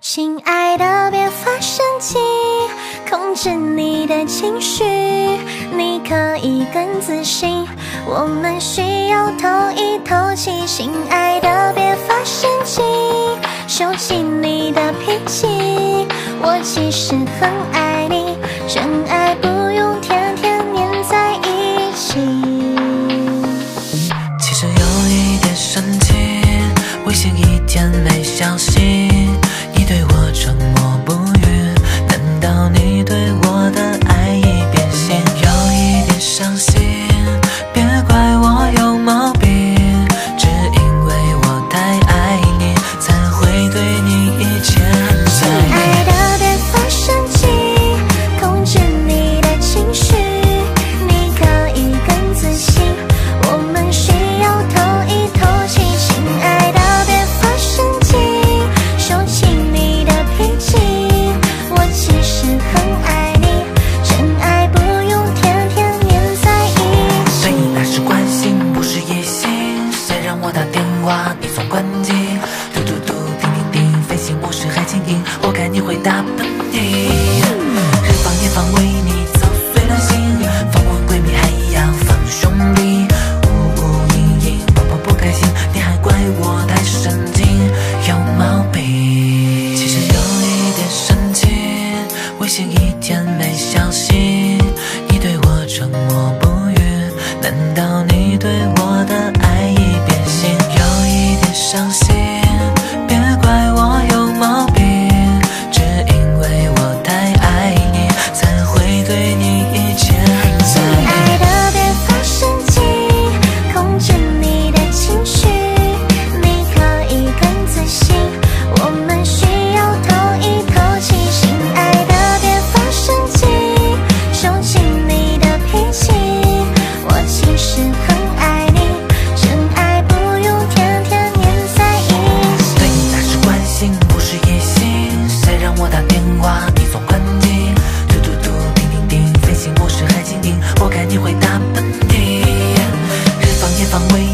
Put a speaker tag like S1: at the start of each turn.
S1: 亲爱的，别发神经，控制你的情绪，你可以更自信。我们需要透一透气，亲爱的，别发神经，收起你的脾气。我其实很爱你，真爱不用天天黏在一起。
S2: 其实有一点生气，微信一天没消息，你会打喷嚏。日防夜防，为你操碎了心，放我闺蜜还要放兄弟。呜呜嘤嘤，我我不开心，你还怪我太神经，有毛病。其实有一点生气，微信一天没消息，你对我沉默不语，难道你我打电话，你总关机？嘟嘟嘟，叮叮叮，飞行模式还静音，我看你会打喷嚏。日防夜防，为